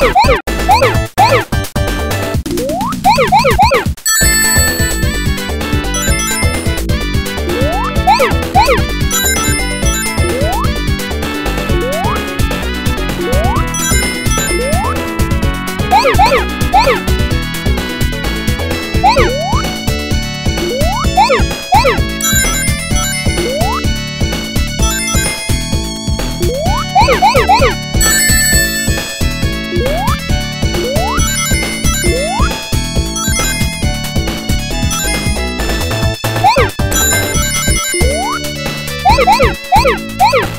Woo! Woo!